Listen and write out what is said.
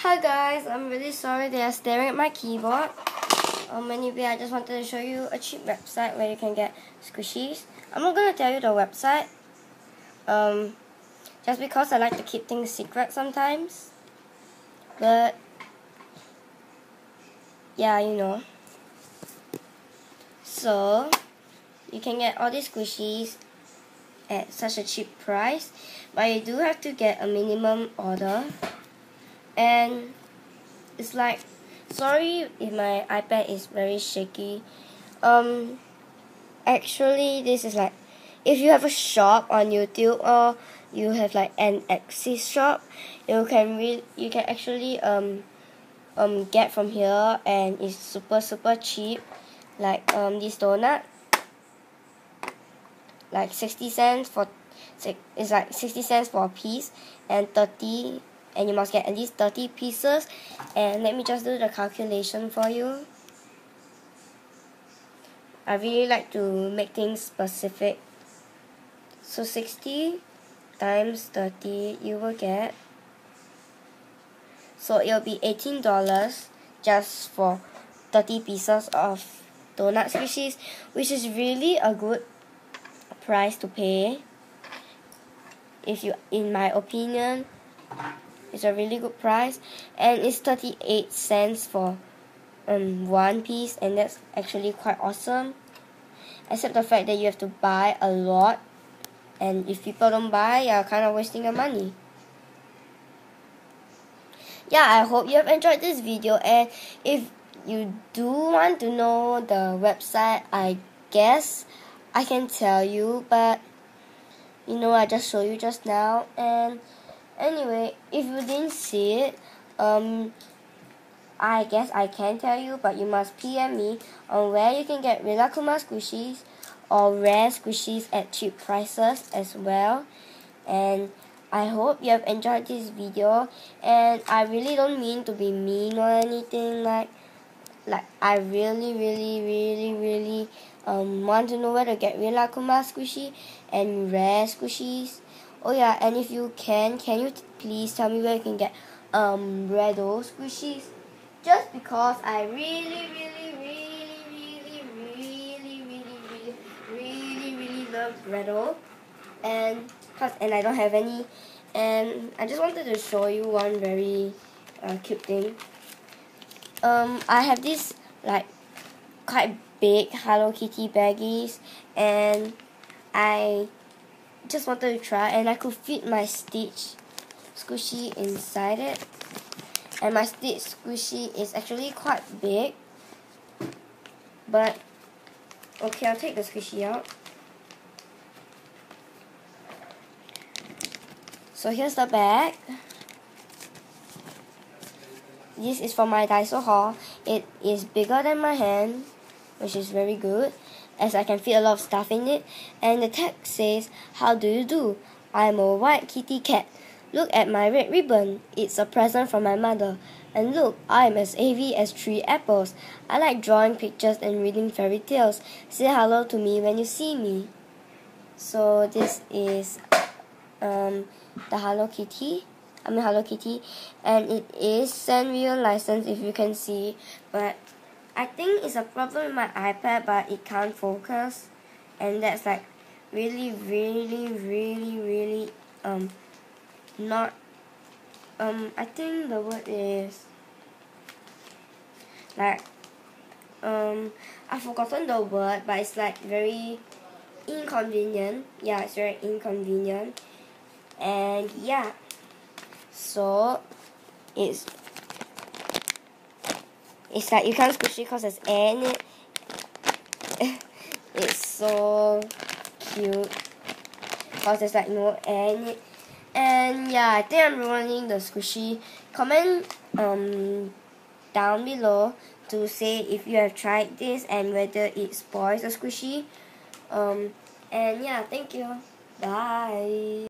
Hi guys, I'm really sorry they are staring at my keyboard. Um, anyway, I just wanted to show you a cheap website where you can get squishies. I'm not gonna tell you the website, um, just because I like to keep things secret sometimes. But, yeah, you know. So, you can get all these squishies at such a cheap price, but you do have to get a minimum order and it's like sorry if my iPad is very shaky. Um actually this is like if you have a shop on YouTube or you have like an Etsy shop you can re- you can actually um um get from here and it's super super cheap. Like um this donut like 60 cents for it's like 60 cents for a piece and 30 and you must get at least 30 pieces. And let me just do the calculation for you. I really like to make things specific. So 60 times 30 you will get so it'll be $18 just for 30 pieces of donut species which is really a good price to pay. If you in my opinion it's a really good price. And it's 38 cents for um, one piece. And that's actually quite awesome. Except the fact that you have to buy a lot. And if people don't buy you're kind of wasting your money. Yeah I hope you have enjoyed this video. And if you do want to know the website I guess I can tell you. But you know I just showed you just now. And Anyway, if you didn't see it, um, I guess I can tell you, but you must PM me on where you can get Rilakkuma squishies or rare squishies at cheap prices as well. And I hope you have enjoyed this video. And I really don't mean to be mean or anything like like I really really really really um want to know where to get Rilakkuma squishy and rare squishies Oh yeah, and if you can, can you please tell me where you can get um Redo squishies? Just because I really, really, really, really, really, really, really, really, really love Redo, and cause and I don't have any, and I just wanted to show you one very uh, cute thing. Um, I have this like quite big Hello Kitty baggies, and I just wanted to try and I could fit my Stitch squishy inside it. And my Stitch squishy is actually quite big. But okay I'll take the squishy out. So here's the bag. This is from my Daiso haul. It is bigger than my hand which is very good as I can fit a lot of stuff in it. And the tag says, How do you do? I'm a white kitty cat. Look at my red ribbon. It's a present from my mother. And look, I'm as AV as three apples. I like drawing pictures and reading fairy tales. Say hello to me when you see me. So this is um, the Hello Kitty. I mean Hello Kitty, and it is Sanrio license if you can see, but I think it's a problem with my iPad, but it can't focus, and that's like really, really, really, really um not um I think the word is like um I've forgotten the word, but it's like very inconvenient. Yeah, it's very inconvenient, and yeah, so it's it's like you can't squish it because there's air in it. it's so cute because there's like no air in it. And yeah, I think I'm ruining the squishy. Comment um down below to say if you have tried this and whether it spoils the squishy. Um, and yeah, thank you. Bye.